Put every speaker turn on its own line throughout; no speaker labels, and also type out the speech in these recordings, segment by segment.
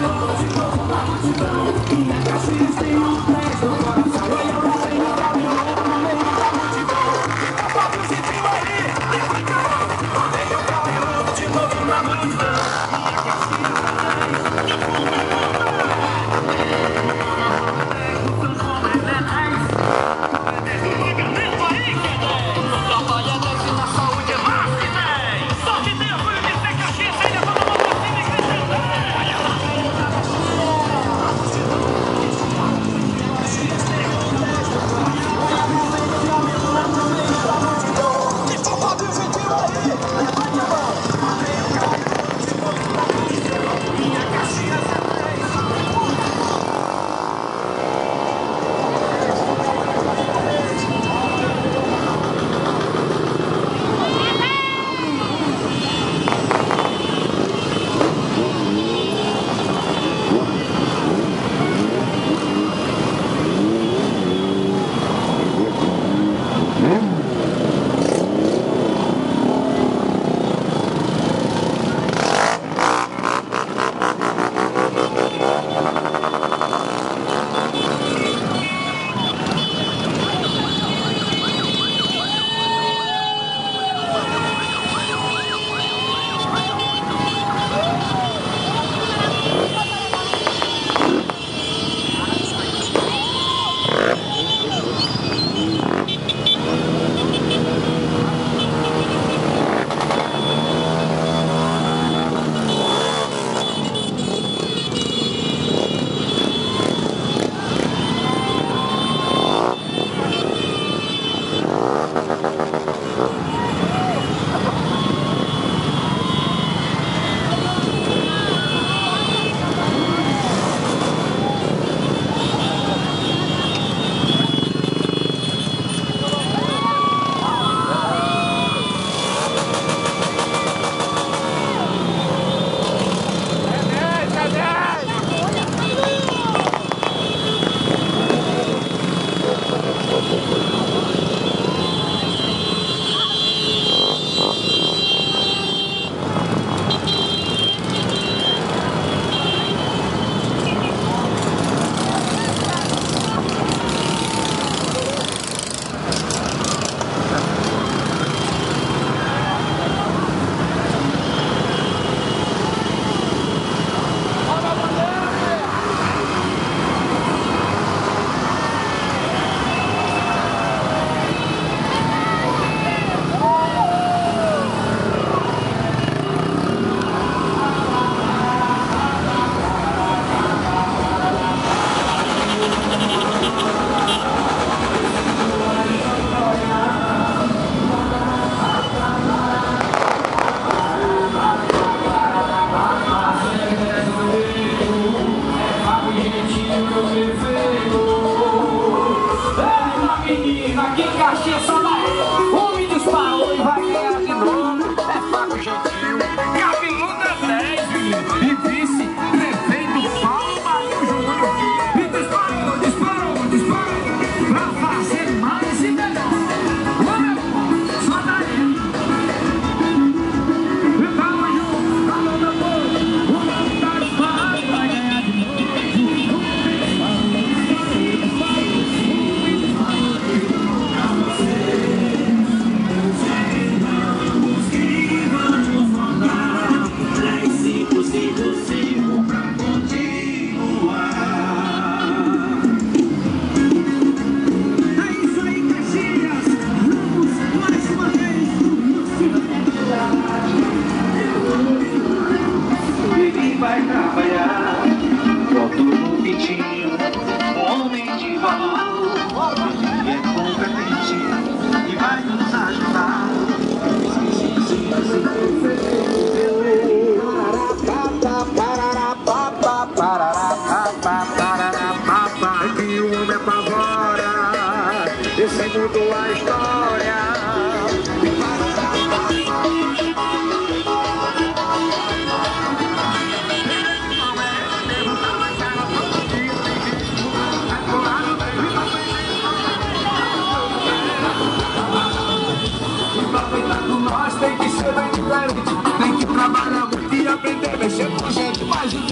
自
分は。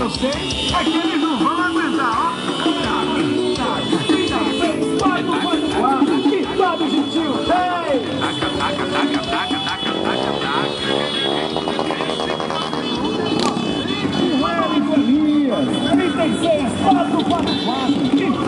eu sei é que eles não vão aguentar, ó. Que sabe, gentil! Ei!
Taca, taca, taca, taca, taca, taca, taca.
Wellington Dias, 36,
444,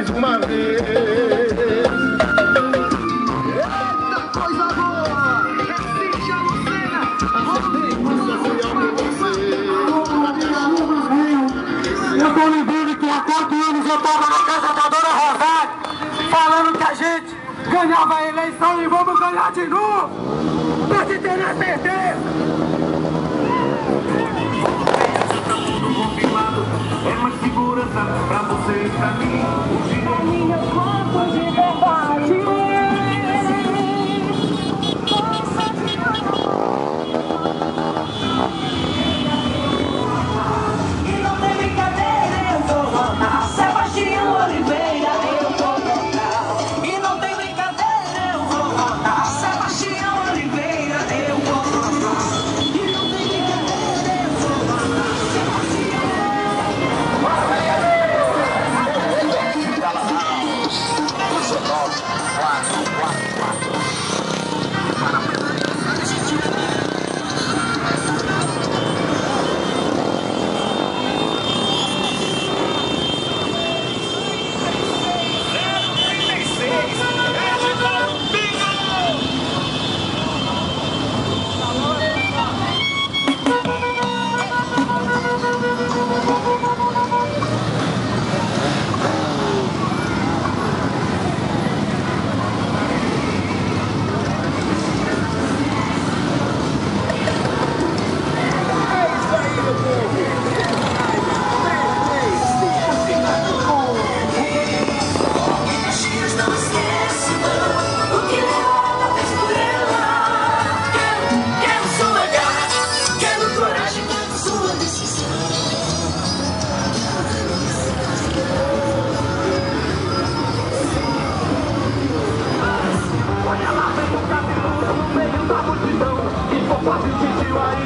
mais uma vez. Eita coisa boa! É Cintia Lucena! Vamos
Eu tô lembrando que há quatro anos eu tava na casa da Dona Rosário falando que a gente ganhava a eleição e vamos ganhar de novo! Você ter a certeza!
Tá é uma segurança pra você e pra mim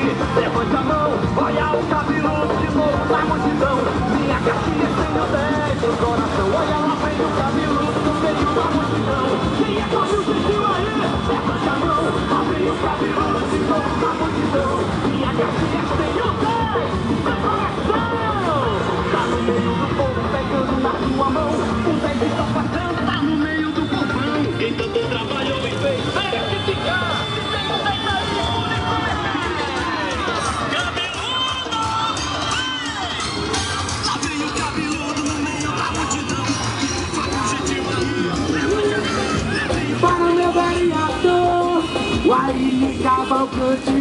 血色的 good.